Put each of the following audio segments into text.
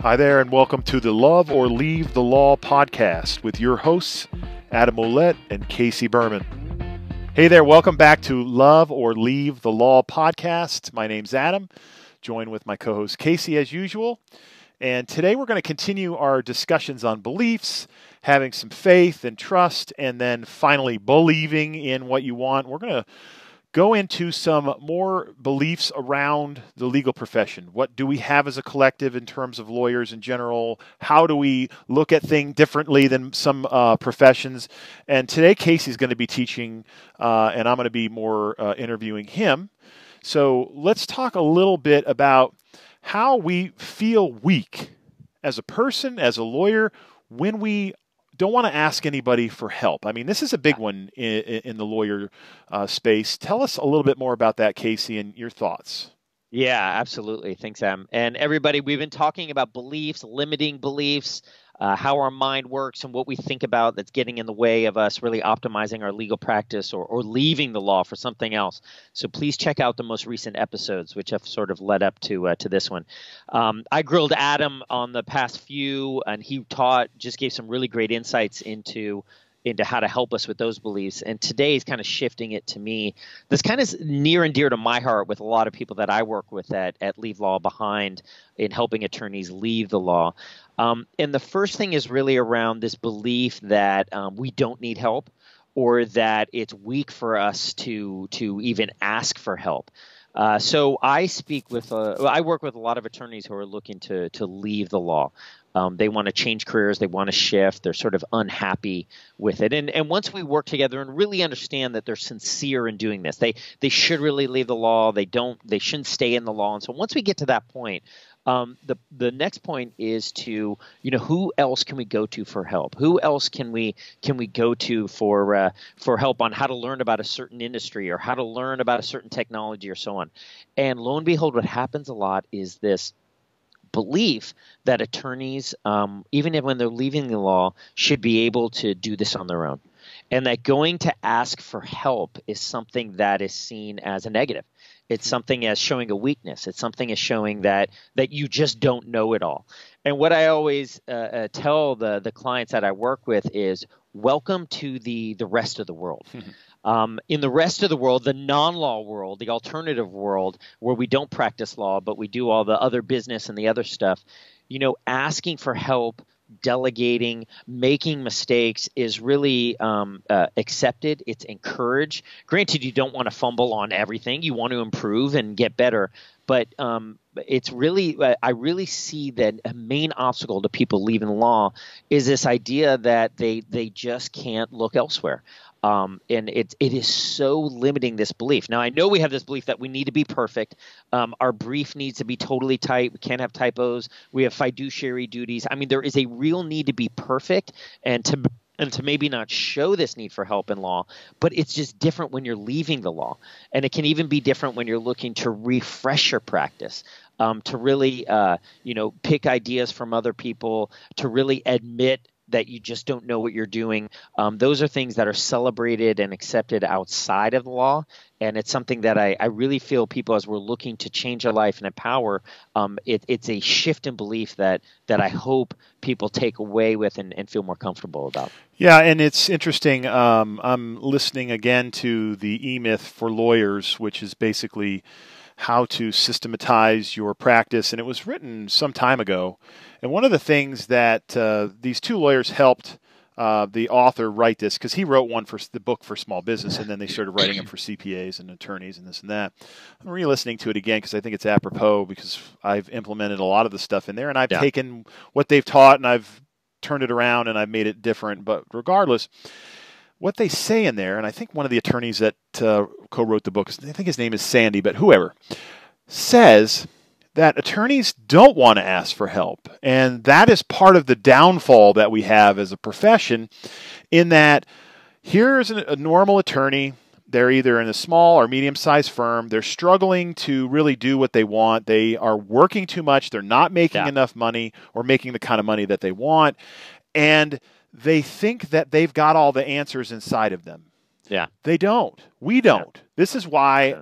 Hi there, and welcome to the Love or Leave the Law podcast with your hosts, Adam Ouellette and Casey Berman. Hey there, welcome back to Love or Leave the Law podcast. My name's Adam, joined with my co host Casey as usual. And today we're going to continue our discussions on beliefs, having some faith and trust, and then finally believing in what you want. We're going to go into some more beliefs around the legal profession. What do we have as a collective in terms of lawyers in general? How do we look at things differently than some uh, professions? And today, Casey's going to be teaching, uh, and I'm going to be more uh, interviewing him. So let's talk a little bit about how we feel weak as a person, as a lawyer, when we don't want to ask anybody for help. I mean, this is a big one in, in the lawyer uh, space. Tell us a little bit more about that, Casey, and your thoughts. Yeah, absolutely. Thanks, Adam. And everybody, we've been talking about beliefs, limiting beliefs, uh, how our mind works and what we think about that's getting in the way of us really optimizing our legal practice or, or leaving the law for something else. So please check out the most recent episodes, which have sort of led up to uh, to this one. Um, I grilled Adam on the past few, and he taught, just gave some really great insights into into how to help us with those beliefs. And today is kind of shifting it to me. This kind of near and dear to my heart with a lot of people that I work with at, at Leave Law Behind in helping attorneys leave the law. Um, and the first thing is really around this belief that um, we don't need help or that it's weak for us to to even ask for help. Uh, so I speak with, uh, I work with a lot of attorneys who are looking to to leave the law. Um, they want to change careers. They want to shift. They're sort of unhappy with it. And and once we work together and really understand that they're sincere in doing this, they they should really leave the law. They don't. They shouldn't stay in the law. And so once we get to that point, um, the the next point is to you know who else can we go to for help? Who else can we can we go to for uh, for help on how to learn about a certain industry or how to learn about a certain technology or so on? And lo and behold, what happens a lot is this belief that attorneys, um, even when they're leaving the law, should be able to do this on their own. And that going to ask for help is something that is seen as a negative. It's something as showing a weakness. It's something as showing that that you just don't know it all. And what I always uh, uh, tell the the clients that I work with is, welcome to the the rest of the world. Um, in the rest of the world, the non law world, the alternative world, where we don't practice law, but we do all the other business and the other stuff, you know, asking for help, delegating, making mistakes is really um, uh, accepted. It's encouraged. Granted, you don't want to fumble on everything, you want to improve and get better. But um, it's really, uh, I really see that a main obstacle to people leaving law is this idea that they they just can't look elsewhere. Um, and it it is so limiting this belief. Now I know we have this belief that we need to be perfect. Um, our brief needs to be totally tight. We can't have typos. We have fiduciary duties. I mean, there is a real need to be perfect and to and to maybe not show this need for help in law, but it's just different when you're leaving the law, and it can even be different when you're looking to refresh your practice. Um, to really, uh, you know, pick ideas from other people, to really admit that you just don't know what you're doing. Um, those are things that are celebrated and accepted outside of the law. And it's something that I, I really feel people, as we're looking to change our life and empower, um, it, it's a shift in belief that that I hope people take away with and, and feel more comfortable about. Yeah, and it's interesting. Um, I'm listening again to the E Myth for Lawyers, which is basically how to systematize your practice, and it was written some time ago. And one of the things that uh, these two lawyers helped uh, the author write this because he wrote one for the book for small business, and then they started writing them for CPAs and attorneys and this and that. I'm re-listening to it again because I think it's apropos because I've implemented a lot of the stuff in there, and I've yeah. taken what they've taught and I've turned it around and I've made it different. But regardless, what they say in there, and I think one of the attorneys that uh, co-wrote the book, I think his name is Sandy, but whoever says that attorneys don't want to ask for help. And that is part of the downfall that we have as a profession, in that here's a normal attorney. They're either in a small or medium sized firm. They're struggling to really do what they want. They are working too much. They're not making yeah. enough money or making the kind of money that they want. And they think that they've got all the answers inside of them. Yeah. They don't. We don't. Yeah. This is why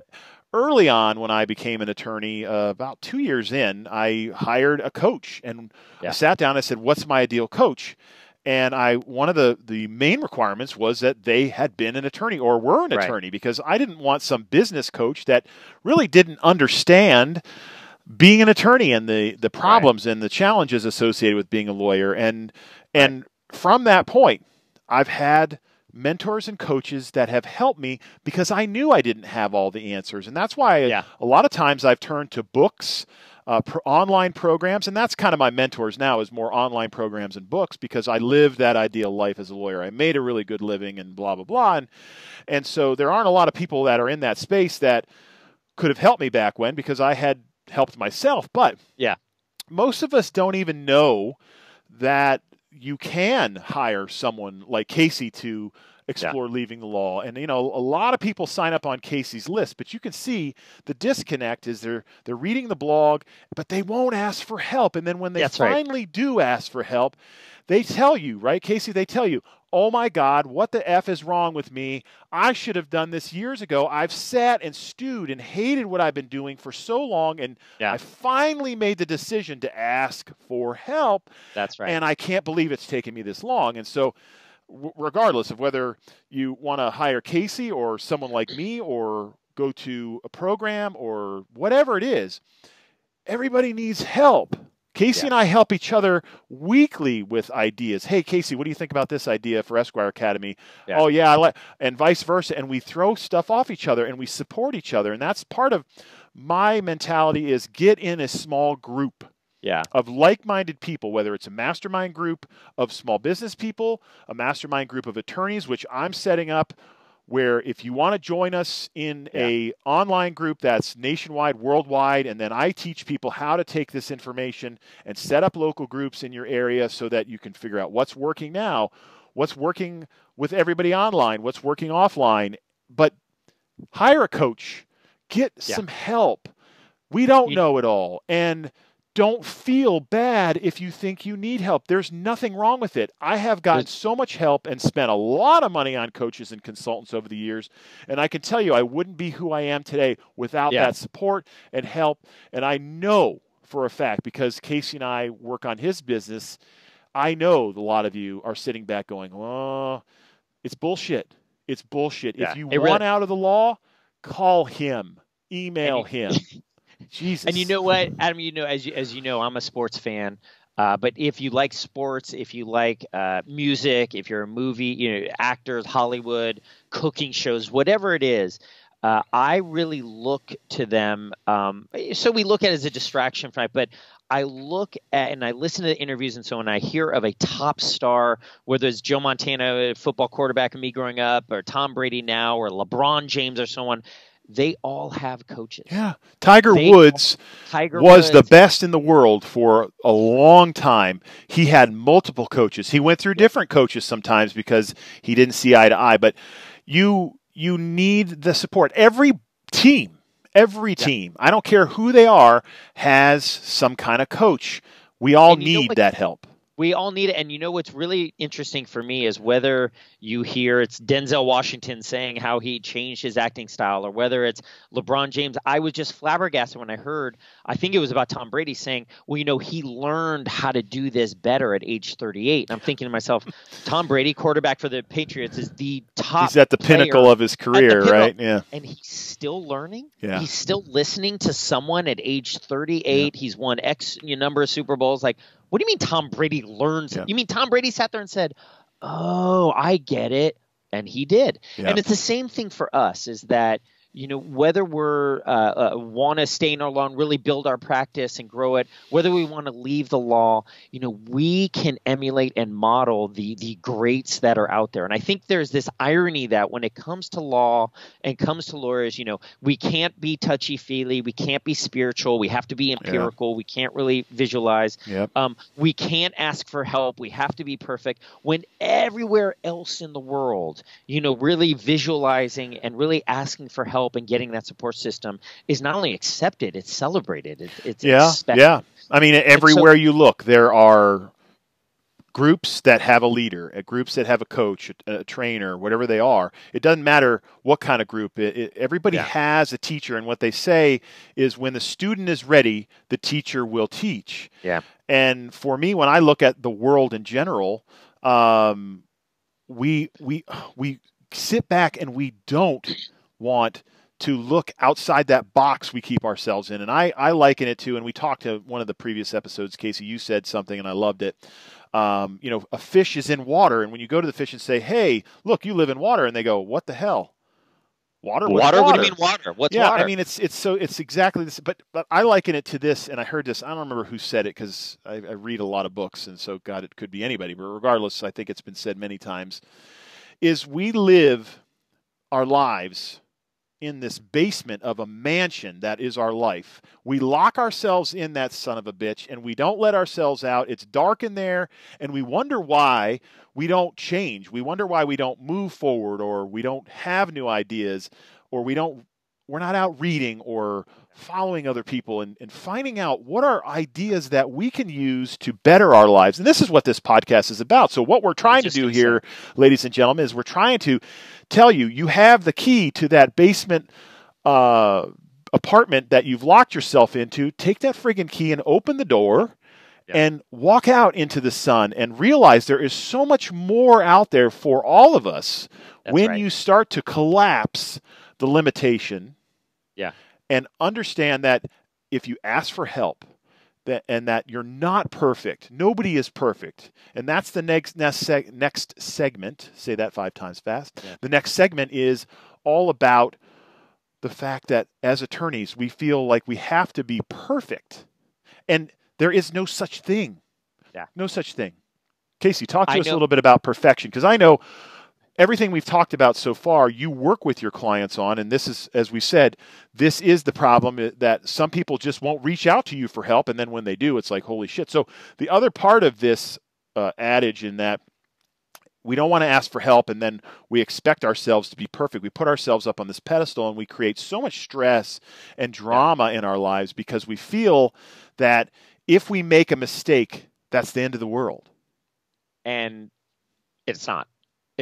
early on when I became an attorney, uh, about two years in, I hired a coach and Yeah. I sat down. and I said, "What's my ideal coach?" And I one of the the main requirements was that they had been an attorney or were an Right. attorney because I didn't want some business coach that really didn't understand being an attorney and the the problems and the challenges associated with being a lawyer and and from that point I've had mentors and coaches that have helped me because I knew I didn't have all the answers and that's why Yeah. a lot of times I've turned to books uh, pro- online programs and that's kind of my mentors now is more online programs and books because I lived that ideal life as a lawyer I made a really good living and blah blah blah and and so there aren't a lot of people that are in that space that could have helped me back when because I had helped myself. But Yeah. most of us don't even know that you can hire someone like Casey to explore leaving the law. And you know, a lot of people sign up on Casey's list, but you can see the disconnect is they're they're reading the blog, but they won't ask for help. And then when they That's right. finally do ask for help, they tell you, right, Casey, they tell you, Oh my God, what the F is wrong with me? I should have done this years ago. I've sat and stewed and hated what I've been doing for so long, and Yeah. I finally made the decision to ask for help, That's right. and I can't believe it's taken me this long. And so, w- regardless of whether you want to hire Casey or someone like me or go to a program or whatever it is, everybody needs help. Casey Yeah. and I help each other weekly with ideas. Hey, Casey, what do you think about this idea for Esquire Academy? Yeah. Oh, yeah, I like, and vice versa. And we throw stuff off each other and we support each other. And that's part of my mentality is get in a small group yeah. of like-minded people whether it's a mastermind group of small business people a mastermind group of attorneys which i'm setting up where if you want to join us in a online group that's nationwide worldwide and then i teach people how to take this information and set up local groups in your area so that you can figure out what's working now what's working with everybody online what's working offline. But hire a coach. Get Yeah. some help. We don't You- know it all. And don't feel bad if you think you need help. There's nothing wrong with it. I have gotten so much help and spent a lot of money on coaches and consultants over the years. And I can tell you, I wouldn't be who I am today without Yeah. that support and help. And I know for a fact, because Casey and I work on his business, I know a lot of you are sitting back going, oh, it's bullshit. It's bullshit. Yeah, If you want really- out of the law, call him, email him. Jesus. And you know what, Adam? You know, as you as you know, I'm a sports fan. Uh, but if you like sports, if you like uh, music, if you're a movie, you know, actors, Hollywood, cooking shows, whatever it is, uh, I really look to them. Um, so we look at it as a distraction, right? But I look at and I listen to the interviews and so when I hear of a top star, whether it's Joe Montana, football quarterback of me growing up, or Tom Brady now, or LeBron James or someone, they all have coaches. Yeah. Tiger They- Woods Tiger was the best in the world for a long time. He had multiple coaches. He went through different coaches sometimes because he didn't see eye to eye, but you you need the support. Every team, every Yeah. team, I don't care who they are, has some kind of coach. We all And you know need that help. We all need it. And you know what's really interesting for me is whether you hear it's Denzel Washington saying how he changed his acting style or whether it's LeBron James. I was just flabbergasted when I heard, I think it was about Tom Brady saying, well, you know, he learned how to do this better at age 38. And I'm thinking to myself, Tom Brady, quarterback for the Patriots, is the top. He's at the pinnacle of his career, right? Yeah. and he's still learning. Yeah. He's still listening to someone at age 38. He's won X number of Super Bowls. Like, what do you mean Tom Brady learns? Yeah. You mean Tom Brady sat there and said, "Oh, I get it," and he did. Yeah. And it's the same thing for us. Is that you know whether we're uh, uh, want to stay in our law and really build our practice and grow it, whether we want to leave the law, you know, we can emulate and model the the greats that are out there. And I think there's this irony that when it comes to law and comes to lawyers, you know, we can't be touchy feely, we can't be spiritual, we have to be empirical, we can't really visualize. Yep. Um, we can't ask for help. We have to be perfect. When everywhere else in the world, you know, really visualizing and really asking for help and getting that support system is not only accepted, it's celebrated. It, it's Yeah. expected. Yeah. I mean, everywhere you look, there are groups that have a leader, groups that have a coach, a, a, trainer, whatever they are. It doesn't matter what kind of group. It, it, everybody yeah. has a teacher, and what they say is when the student is ready, the teacher will teach. Yeah. And for me, when I look at the world in general, um, we we we sit back and we don't want to look outside that box we keep ourselves in. And I, I liken it to, and we talked to one of the previous episodes, Casey, you said something and I loved it. Um, you know, a fish is in water, and when you go to the fish and say, "Hey, look, you live in water," and they go, "What the hell?" Water? Water? water? What do you mean water? What's yeah, water? I mean it's it's so it's exactly this. But but I liken it to this, and I heard this. I don't remember who said it because I, I read a lot of books, and so God, it could be anybody. But regardless, I think it's been said many times. Is we live our lives in this basement of a mansion that is our life. We lock ourselves in that son of a bitch and we don't let ourselves out. It's dark in there and we wonder why we don't change. We wonder why we don't move forward or we don't have new ideas or we don't we're not out reading or following other people and, and finding out what are ideas that we can use to better our lives. And this is what this podcast is about. So what we're trying to do here, ladies and gentlemen, is we're trying to tell you you have the key to that basement uh, apartment that you've locked yourself into. Take that friggin' key and open the door. Yeah. And walk out into the sun and realize there is so much more out there for all of us That's when right. you start to collapse the limitation yeah. And understand that if you ask for help, that and that you're not perfect. Nobody is perfect. And that's the next next, seg- next segment. Say that 5 times fast. Yeah. The next segment is all about the fact that as attorneys, we feel like we have to be perfect. And there is no such thing. Yeah. No such thing. Casey, talk to I us know. a little bit about perfection because I know everything we've talked about so far, you work with your clients on, and this is, as we said, this is the problem eh, that some people just won't reach out to you for help, and then when they do, it's like holy shit. So the other part of this uh, adage in that we don't want to ask for help and then we expect ourselves to be perfect. We put ourselves up on this pedestal and we create so much stress and drama in our lives because we feel that if we make a mistake, that's the end of the world. And it's not.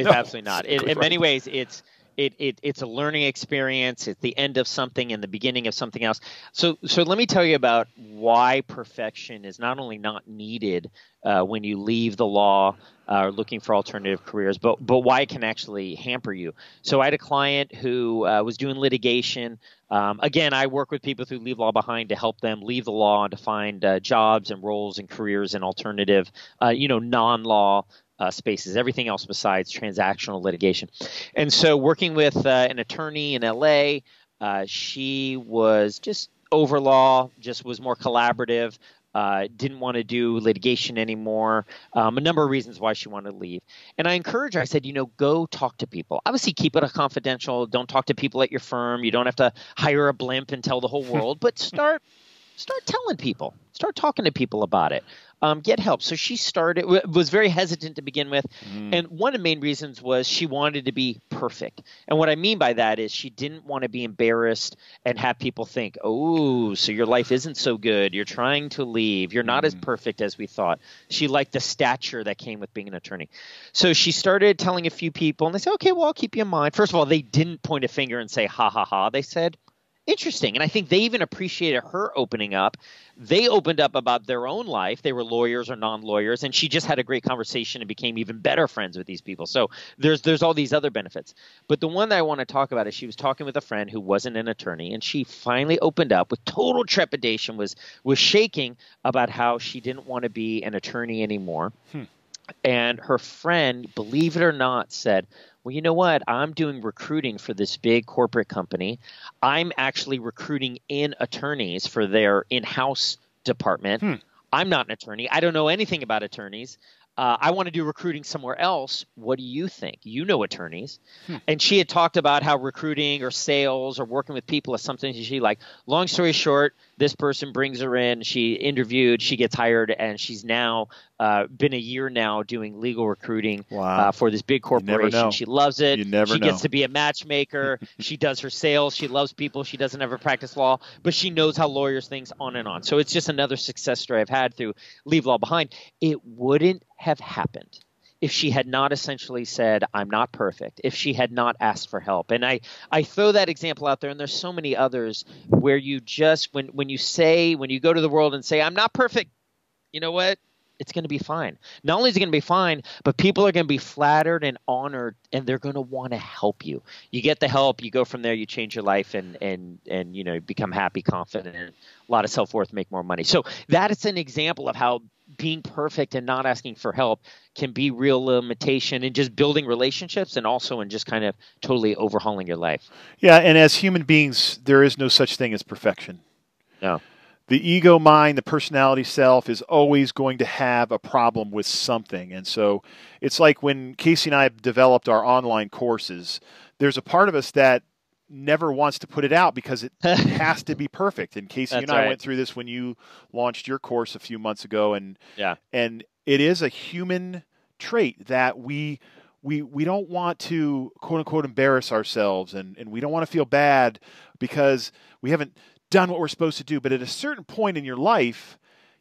It's no, absolutely not. It, in many ways, it's it, it it's a learning experience. It's the end of something and the beginning of something else. So so let me tell you about why perfection is not only not needed uh, when you leave the law uh, or looking for alternative careers, but but why it can actually hamper you. So I had a client who uh, was doing litigation. Um, again, I work with people who leave law behind to help them leave the law and to find uh, jobs and roles and careers in alternative, uh, you know, non-law uh, spaces, everything else besides transactional litigation. And so, working with uh, an attorney in LA, uh, she was just over law, just was more collaborative. Uh, didn't want to do litigation anymore. Um, a number of reasons why she wanted to leave. And I encouraged her. I said, you know, go talk to people. Obviously, keep it a confidential. Don't talk to people at your firm. You don't have to hire a blimp and tell the whole world. but start start telling people. Start talking to people about it um, get help. So she started was very hesitant to begin with, mm. and one of the main reasons was she wanted to be perfect. And what I mean by that is she didn't want to be embarrassed and have people think, "Oh, so your life isn't so good. You're trying to leave. You're not mm. as perfect as we thought." She liked the stature that came with being an attorney. So she started telling a few people, and they said, "Okay, well, I'll keep you in mind." First of all, they didn't point a finger and say, "Ha ha ha." They said, interesting. And I think they even appreciated her opening up. They opened up about their own life. They were lawyers or non-lawyers, and she just had a great conversation and became even better friends with these people. So there's there's all these other benefits. But the one that I want to talk about is she was talking with a friend who wasn't an attorney, and she finally opened up with total trepidation, was was shaking about how she didn't want to be an attorney anymore. Hmm. And her friend, believe it or not, said, well, you know what? I'm doing recruiting for this big corporate company. I'm actually recruiting in attorneys for their in house department. Hmm. I'm not an attorney. I don't know anything about attorneys. Uh, I want to do recruiting somewhere else. What do you think? You know attorneys. Hmm. And she had talked about how recruiting or sales or working with people is something she like. Long story short, this person brings her in. She interviewed, she gets hired, and she's now uh, been a year now doing legal recruiting wow. uh, for this big corporation. She loves it. You never she know. gets to be a matchmaker. she does her sales. She loves people. She doesn't ever practice law, but she knows how lawyers things on and on. So it's just another success story I've had through Leave Law Behind. It wouldn't have happened if she had not essentially said i'm not perfect if she had not asked for help and i i throw that example out there and there's so many others where you just when when you say when you go to the world and say i'm not perfect you know what it's going to be fine. Not only is it going to be fine, but people are going to be flattered and honored, and they're going to want to help you. You get the help, you go from there, you change your life, and and and you know become happy, confident, a lot of self worth, make more money. So that is an example of how being perfect and not asking for help can be real limitation in just building relationships and also in just kind of totally overhauling your life. Yeah, and as human beings, there is no such thing as perfection. No the ego mind, the personality self is always going to have a problem with something. And so it's like when Casey and I developed our online courses, there's a part of us that never wants to put it out because it has to be perfect. And Casey That's and I right. went through this when you launched your course a few months ago and yeah. and it is a human trait that we we we don't want to quote unquote embarrass ourselves and, and we don't want to feel bad because we haven't done what we're supposed to do. But at a certain point in your life,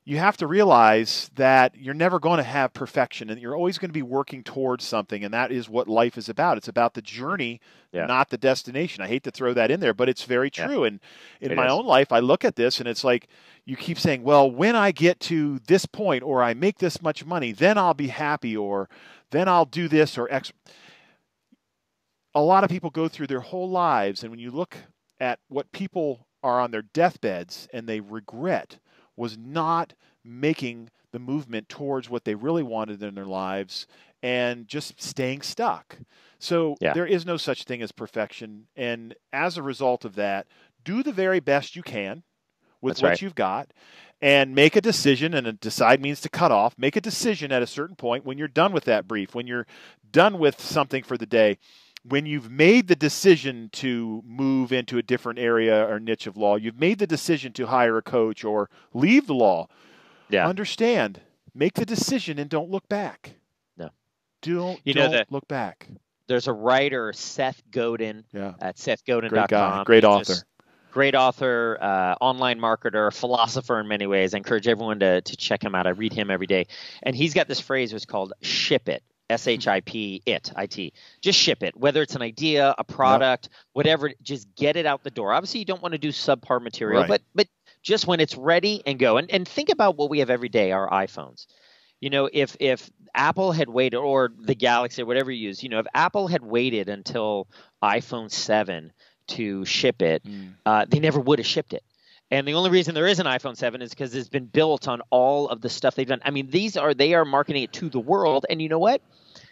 you have to realize that you're never going to have perfection and you're always going to be working towards something. And that is what life is about. It's about the journey, yeah. not the destination. I hate to throw that in there, but it's very true. Yeah. And in it my is. own life, I look at this and it's like, you keep saying, well, when I get to this point or I make this much money, then I'll be happy or then I'll do this or X. A lot of people go through their whole lives, and when you look at what people are on their deathbeds and they regret was not making the movement towards what they really wanted in their lives and just staying stuck. So yeah. there is no such thing as perfection. And as a result of that, do the very best you can with That's what right. you've got and make a decision and a decide means to cut off make a decision at a certain point when you're done with that brief when you're done with something for the day when you've made the decision to move into a different area or niche of law you've made the decision to hire a coach or leave the law yeah. understand make the decision and don't look back no don't, you don't know that look back there's a writer seth godin yeah at sethgodin.com great guy great author great author, uh, online marketer, philosopher in many ways. I encourage everyone to, to check him out. I read him every day. And he's got this phrase was called ship it. S H I P it I T. Just ship it. Whether it's an idea, a product, yep. whatever, just get it out the door. Obviously, you don't want to do subpar material, right. but but just when it's ready and go. And and think about what we have every day, our iPhones. You know, if if Apple had waited or the Galaxy or whatever you use, you know, if Apple had waited until iPhone 7 to ship it, mm. uh, they never would have shipped it. And the only reason there is an iPhone 7 is because it's been built on all of the stuff they've done. I mean, these are they are marketing it to the world, and you know what?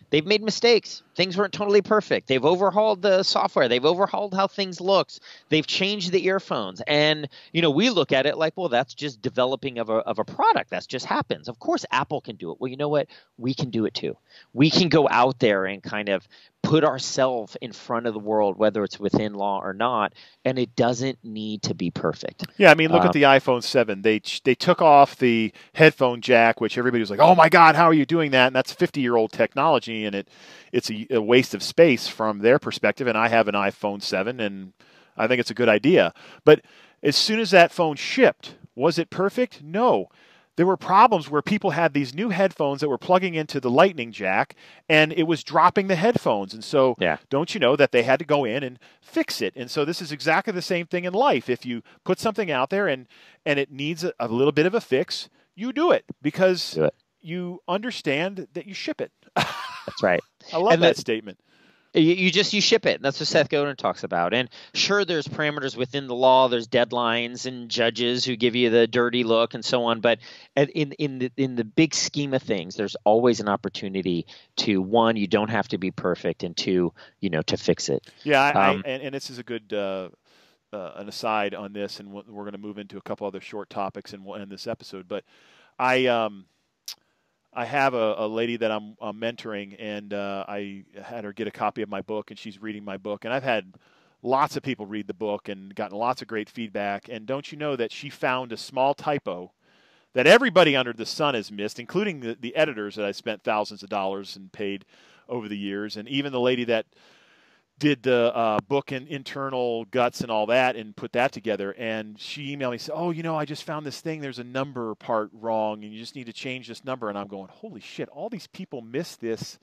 They've made mistakes. Things weren't totally perfect. They've overhauled the software. They've overhauled how things looks. They've changed the earphones. And you know, we look at it like, well, that's just developing of a of a product. That just happens. Of course, Apple can do it. Well, you know what? We can do it too. We can go out there and kind of put ourselves in front of the world, whether it's within law or not, and it doesn't need to be perfect. Yeah, I mean, look Um, at the iPhone 7. They they took off the headphone jack, which everybody was like, "Oh my God, how are you doing that?" And that's 50 year old technology, and it it's a, a waste of space from their perspective. And I have an iPhone 7, and I think it's a good idea. But as soon as that phone shipped, was it perfect? No. There were problems where people had these new headphones that were plugging into the lightning jack and it was dropping the headphones. And so, Yeah. don't you know that they had to go in and fix it? And so, this is exactly the same thing in life. If you put something out there and, and it needs a, a little bit of a fix, you do it because Do it. you understand that you ship it. That's right. I love And that the- statement. You, you just you ship it. That's what Seth Godin talks about. And sure, there's parameters within the law. There's deadlines and judges who give you the dirty look and so on. But in in the in the big scheme of things, there's always an opportunity to one, you don't have to be perfect, and two, you know, to fix it. Yeah, I, Um, I, and, and this is a good uh, uh, an aside on this, and we're going to move into a couple other short topics, and we'll end this episode. But I um, I have a, a lady that I'm, I'm mentoring, and uh, I had her get a copy of my book, and she's reading my book, and I've had lots of people read the book and gotten lots of great feedback. And don't you know that she found a small typo that everybody under the sun has missed, including the, the editors that I spent thousands of dollars and paid over the years, and even the lady that did the uh, book and internal guts and all that and put that together. And she emailed me, said, "Oh, you know, I just found this thing. There's a number part wrong, and you just need to change this number." And I'm going, "Holy shit! All these people missed this,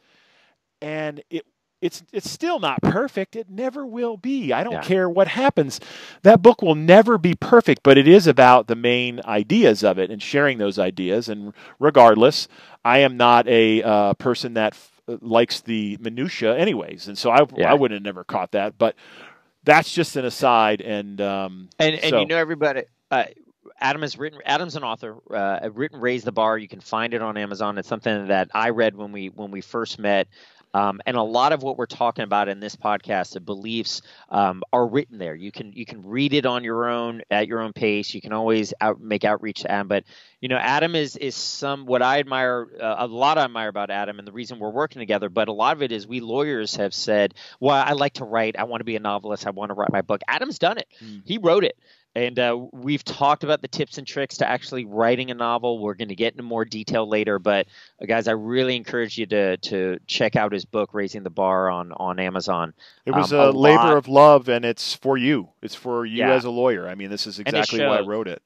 and it." It's, it's still not perfect. It never will be. I don't yeah. care what happens. That book will never be perfect, but it is about the main ideas of it and sharing those ideas. And regardless, I am not a uh, person that likes the minutia anyways, and so I yeah. I would have never caught that. But that's just an aside, and um, and and so. you know everybody. Uh, Adam has written. Adam's an author. Uh, written "Raise the Bar." You can find it on Amazon. It's something that I read when we when we first met. Um, and a lot of what we're talking about in this podcast, the beliefs, um, are written there. You can you can read it on your own at your own pace. You can always out, make outreach to Adam. But you know, Adam is is some what I admire uh, a lot. I admire about Adam, and the reason we're working together. But a lot of it is we lawyers have said, "Well, I like to write. I want to be a novelist. I want to write my book." Adam's done it. Mm. He wrote it. And uh, we've talked about the tips and tricks to actually writing a novel. We're going to get into more detail later, but uh, guys, I really encourage you to to check out his book, Raising the Bar, on on Amazon. It was um, a, a, labor lot... of love, and it's for you. It's for you yeah. as a lawyer. I mean, this is exactly why I wrote it.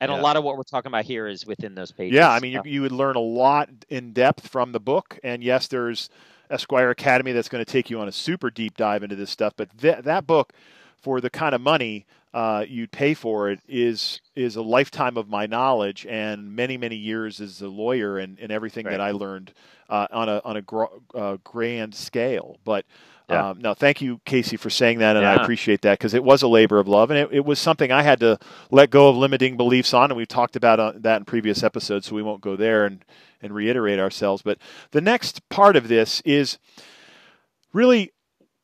And yeah. a lot of what we're talking about here is within those pages. Yeah, I mean, you, you would learn a lot in depth from the book, and yes, there's Esquire Academy that's going to take you on a super deep dive into this stuff, but th- that book for the kind of money uh, you'd pay for it is is a lifetime of my knowledge and many many years as a lawyer and, and everything right. that I learned uh, on a on a gr- uh, grand scale. But yeah. um, no, thank you, Casey, for saying that, and yeah. I appreciate that because it was a labor of love and it, it, was something I had to let go of limiting beliefs on, and we've talked about uh, that in previous episodes, so we won't go there and and reiterate ourselves. But the next part of this is really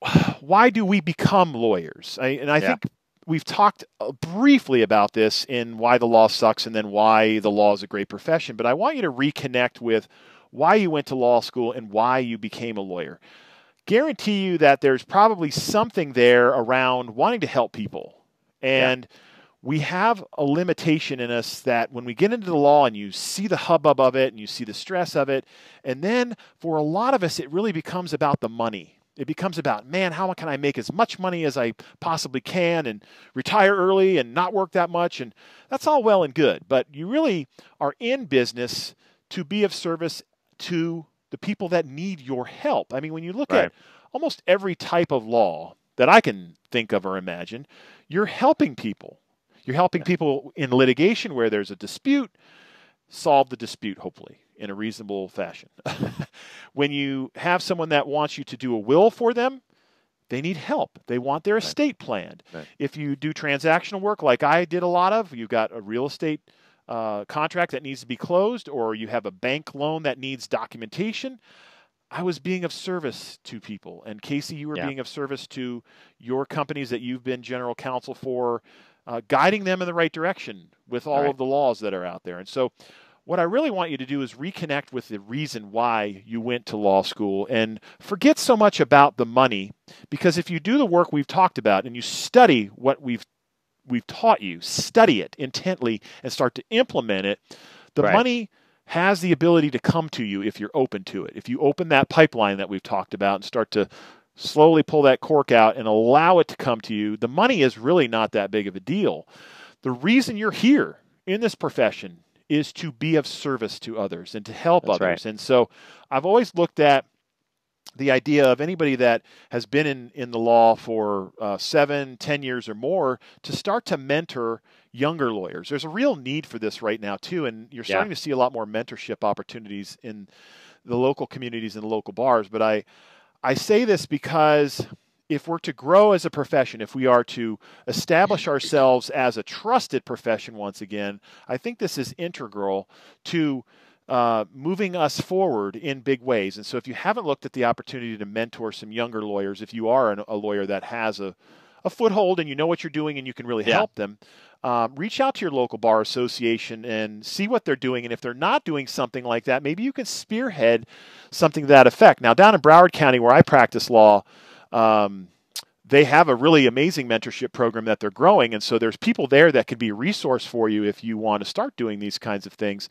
why do we become lawyers? I, and I yeah. think we've talked uh, briefly about this in why the law sucks and then why the law is a great profession, but I want you to reconnect with why you went to law school and why you became a lawyer. Guarantee you that there's probably something there around wanting to help people. And yeah. we have a limitation in us that when we get into the law and you see the hubbub of it and you see the stress of it, and then for a lot of us, it really becomes about the money it becomes about, man, how can I make as much money as I possibly can and retire early and not work that much? And that's all well and good. But you really are in business to be of service to the people that need your help. I mean, when you look right. at almost every type of law that I can think of or imagine, you're helping people. You're helping people in litigation where there's a dispute, solve the dispute, hopefully in a reasonable fashion. when you have someone that wants you to do a will for them, they need help. They want their estate planned. Right. If you do transactional work like I did a lot of, you've got a real estate uh, contract that needs to be closed, or you have a bank loan that needs documentation. I was being of service to people. And Casey, you were yeah. being of service to your companies that you've been general counsel for, uh, guiding them in the right direction with all right. of the laws that are out there. And so what I really want you to do is reconnect with the reason why you went to law school and forget so much about the money because if you do the work we've talked about and you study what we've we've taught you, study it intently and start to implement it, the right. money has the ability to come to you if you're open to it. If you open that pipeline that we've talked about and start to slowly pull that cork out and allow it to come to you, the money is really not that big of a deal. The reason you're here in this profession is to be of service to others and to help That's others. Right. And so I've always looked at the idea of anybody that has been in, in the law for uh, seven, ten years or more to start to mentor younger lawyers. There's a real need for this right now, too. And you're starting yeah. to see a lot more mentorship opportunities in the local communities and the local bars. But I, I say this because if we're to grow as a profession, if we are to establish ourselves as a trusted profession once again, I think this is integral to uh, moving us forward in big ways. And so, if you haven't looked at the opportunity to mentor some younger lawyers, if you are an, a lawyer that has a, a foothold and you know what you're doing and you can really yeah. help them, um, reach out to your local bar association and see what they're doing. And if they're not doing something like that, maybe you can spearhead something to that effect. Now, down in Broward County, where I practice law, um, they have a really amazing mentorship program that they're growing. And so there's people there that could be a resource for you if you want to start doing these kinds of things.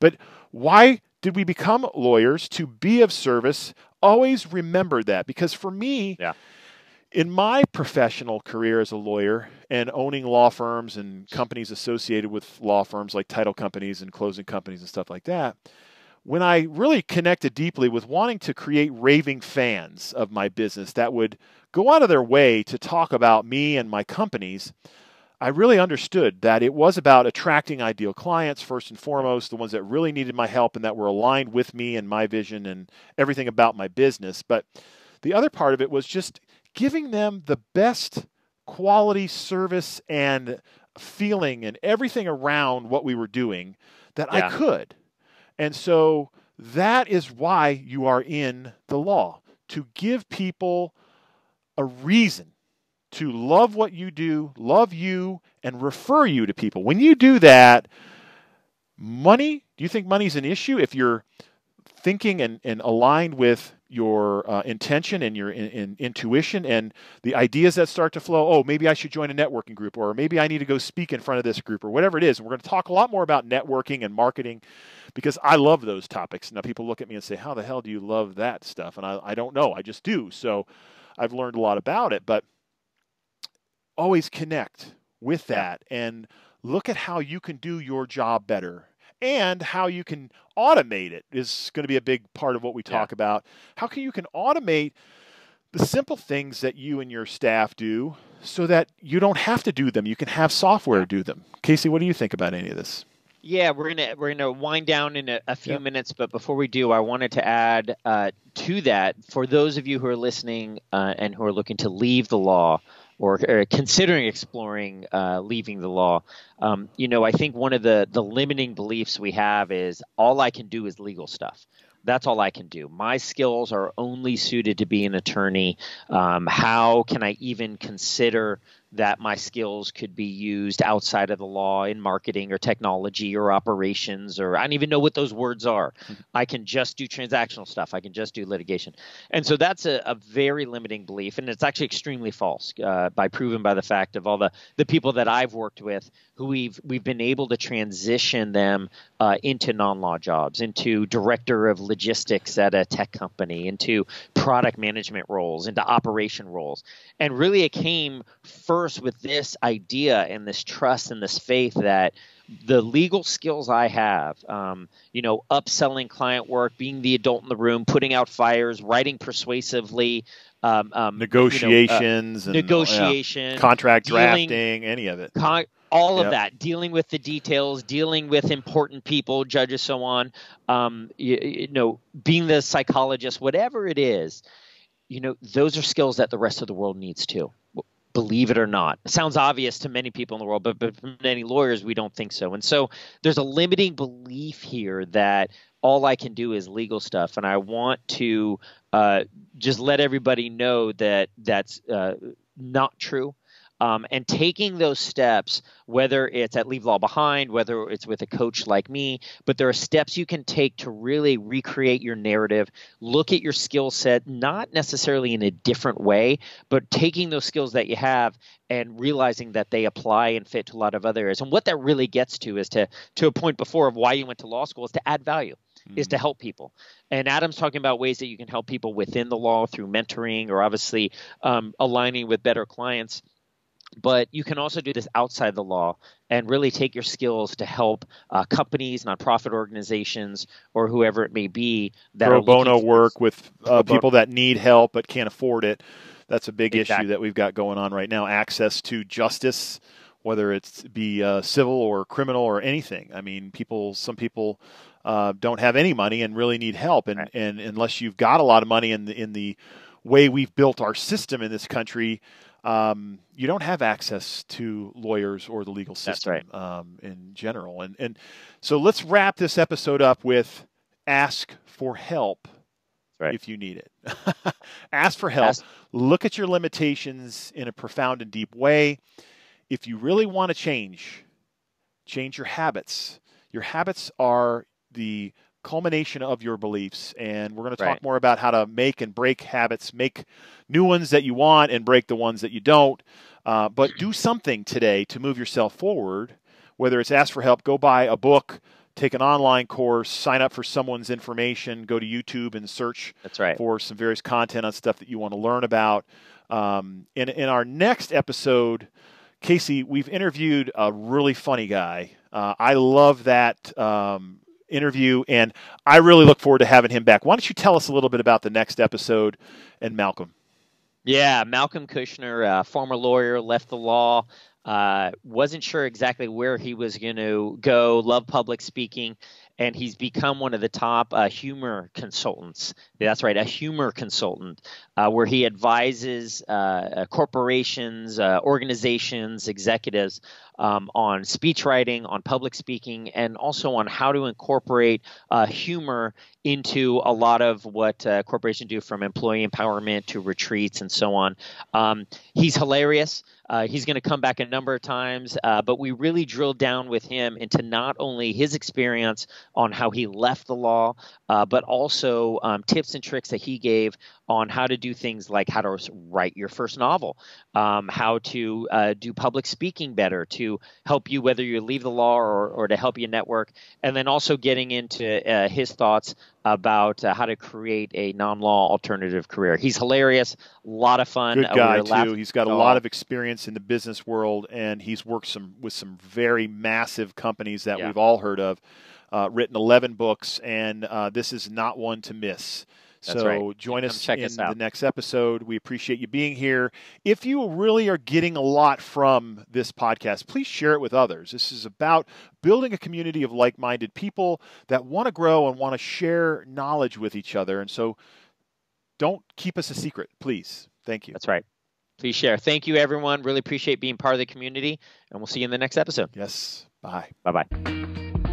But why did we become lawyers? To be of service. Always remember that because for me, yeah. in my professional career as a lawyer and owning law firms and companies associated with law firms like title companies and closing companies and stuff like that, when I really connected deeply with wanting to create raving fans of my business that would go out of their way to talk about me and my companies, I really understood that it was about attracting ideal clients first and foremost, the ones that really needed my help and that were aligned with me and my vision and everything about my business. But the other part of it was just giving them the best quality service and feeling and everything around what we were doing that yeah. I could. And so that is why you are in the law to give people a reason to love what you do, love you, and refer you to people. When you do that, money, do you think money is an issue if you're thinking and, and aligned with your uh, intention and your in, in, intuition and the ideas that start to flow. Oh, maybe I should join a networking group, or maybe I need to go speak in front of this group, or whatever it is. And we're going to talk a lot more about networking and marketing because I love those topics. Now, people look at me and say, How the hell do you love that stuff? And I, I don't know. I just do. So I've learned a lot about it, but always connect with that and look at how you can do your job better and how you can automate it is going to be a big part of what we talk yeah. about. How can you can automate the simple things that you and your staff do so that you don't have to do them. You can have software do them. Casey, what do you think about any of this? Yeah, we're gonna we're gonna wind down in a, a few yep. minutes, but before we do, I wanted to add uh, to that for those of you who are listening uh, and who are looking to leave the law or, or considering exploring uh, leaving the law. Um, you know, I think one of the the limiting beliefs we have is all I can do is legal stuff. That's all I can do. My skills are only suited to be an attorney. Um, how can I even consider that my skills could be used outside of the law in marketing or technology or operations or I don't even know what those words are. Mm-hmm. I can just do transactional stuff. I can just do litigation. And so that's a, a very limiting belief, and it's actually extremely false uh, by proven by the fact of all the, the people that I've worked with who we've we've been able to transition them uh, into non-law jobs, into director of logistics at a tech company, into product management roles, into operation roles, and really it came first with this idea and this trust and this faith that the legal skills I have, um, you know, upselling client work, being the adult in the room, putting out fires, writing persuasively, um, um, negotiations, you know, uh, negotiation, yeah, contract dealing, drafting, any of it. Con- all of yep. that, dealing with the details, dealing with important people, judges, so on. Um, you, you, know, being the psychologist, whatever it is, you know, those are skills that the rest of the world needs too. Believe it or not, it sounds obvious to many people in the world, but but many lawyers we don't think so. And so there's a limiting belief here that all I can do is legal stuff, and I want to uh, just let everybody know that that's uh, not true. Um, and taking those steps, whether it's at Leave Law Behind, whether it's with a coach like me, but there are steps you can take to really recreate your narrative, look at your skill set, not necessarily in a different way, but taking those skills that you have and realizing that they apply and fit to a lot of other areas. And what that really gets to is to to a point before of why you went to law school is to add value is to mm. help people. And Adam's talking about ways that you can help people within the law through mentoring or obviously um, aligning with better clients but you can also do this outside the law and really take your skills to help uh, companies, nonprofit organizations, or whoever it may be that pro bono work with uh, people that need help but can't afford it. That's a big exactly. issue that we've got going on right now. Access to justice, whether it's be uh, civil or criminal or anything. I mean, people. Some people uh, don't have any money and really need help, and, right. and unless you've got a lot of money in the in the way we've built our system in this country um, you don't have access to lawyers or the legal system right. um, in general. And and so let's wrap this episode up with ask for help right. if you need it. ask for help. Ask. Look at your limitations in a profound and deep way. If you really want to change, change your habits. Your habits are the culmination of your beliefs. And we're going to talk Right. more about how to make and break habits, make new ones that you want and break the ones that you don't. Uh, but do something today to move yourself forward. Whether it's ask for help, go buy a book, take an online course, sign up for someone's information, go to YouTube and search That's right. for some various content on stuff that you want to learn about. Um, in, in our next episode, Casey, we've interviewed a really funny guy. Uh, I love that um, interview, and I really look forward to having him back. Why don't you tell us a little bit about the next episode and Malcolm? Yeah, Malcolm Kushner, uh, former lawyer, left the law. Uh, wasn't sure exactly where he was going to go. Loved public speaking, and he's become one of the top uh, humor consultants. That's right, a humor consultant, uh, where he advises uh, uh, corporations, uh, organizations, executives um, on speech writing, on public speaking, and also on how to incorporate uh, humor into a lot of what uh, corporations do from employee empowerment to retreats and so on. Um, he's hilarious. Uh, he's going to come back a number of times, uh, but we really drilled down with him into not only his experience on how he left the law, uh, but also um, tips and tricks that he gave on how to do things like how to write your first novel, um, how to uh, do public speaking better to help you whether you leave the law or, or to help you network, and then also getting into uh, his thoughts about uh, how to create a non-law alternative career. He's hilarious, a lot of fun. Good Uh, we guy too. He's got a lot of experience in the business world, and he's worked some with some very massive companies that Yeah. we've all heard of. Uh, written 11 books, and uh, this is not one to miss. That's so right. join us in the next episode. We appreciate you being here. If you really are getting a lot from this podcast, please share it with others. This is about building a community of like-minded people that want to grow and want to share knowledge with each other. And so don't keep us a secret, please. Thank you. That's right. Please share. Thank you, everyone. Really appreciate being part of the community, and we'll see you in the next episode. Yes. Bye. Bye bye.